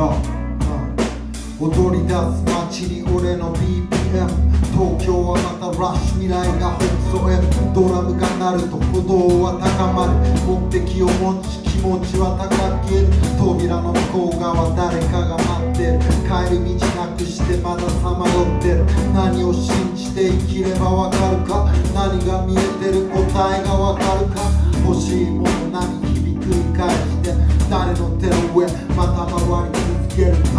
が、踊り出す街に俺の BPM 東京はまたラッシュ未来が北総へドラムが鳴ると鼓動は高まる。目的を持ち気持ちは高き。る扉の向こう側誰かが待ってる。帰り道なくしてまださまよってる。何を信じて生きればわかるか。何が見えてる答えがわかるか。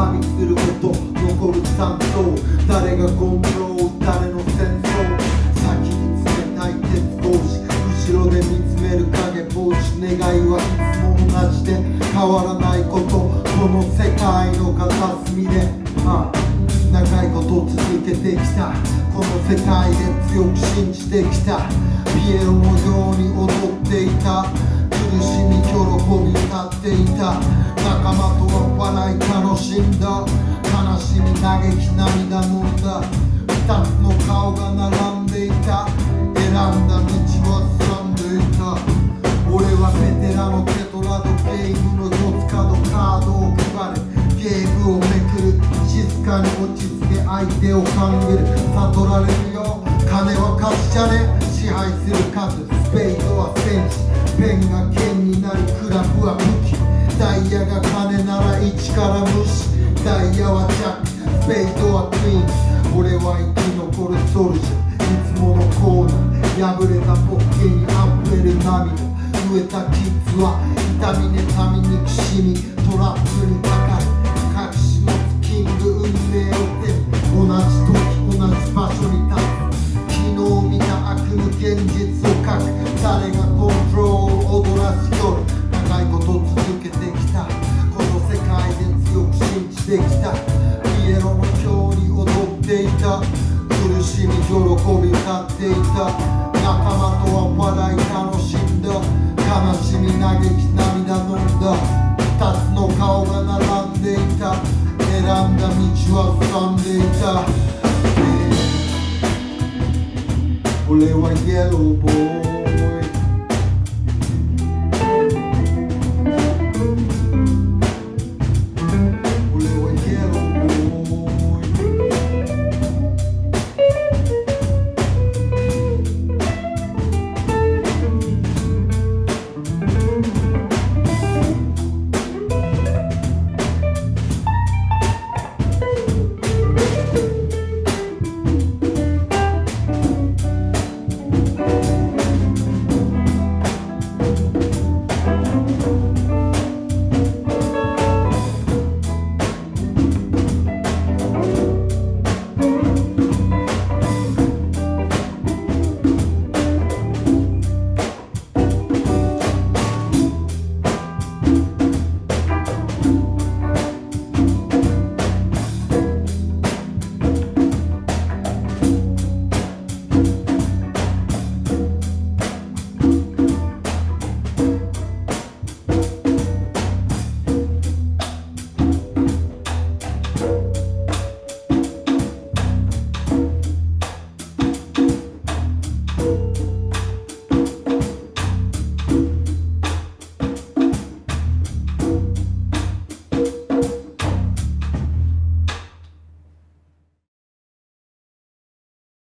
続ける旅すること残る山荘誰が根性誰の戦争先に冷たい鉄格子後ろで見つめる影帽子願いはいつも同じで変わらないことこの世界の片隅で、ああ長いこと続けてきた。この世界で強く信じてきた。ピエロのように踊っていた。苦しみ喜び歌っていた。仲間とは笑い楽しんだ。悲しみ嘆き涙飲んだ。二つの顔が並んでいた。選んだ道は進んでいた俺はベテランのテトラドゲームの四つ角カードを配るゲームをめくる。静かに落ち着け相手を勘ぐる。悟られるよ。金は貸しじゃね支配する数スペイドは戦士ペンが剣になりクラブは武器ダイヤが金なら1から無視ダイヤはジャックスペイドはクイーン俺は生き残るソルジ。ャーいつものコーナー破れたポッケに溢れる涙。飢えたキッズは痛み妬み憎しみトラップにていた苦しみ喜び歌っていた。仲間とは笑い楽しんだ。悲しみ嘆き涙飲んだ。二つの顔が並んでいた。選んだ道は進んでいた、俺はイエローボーイ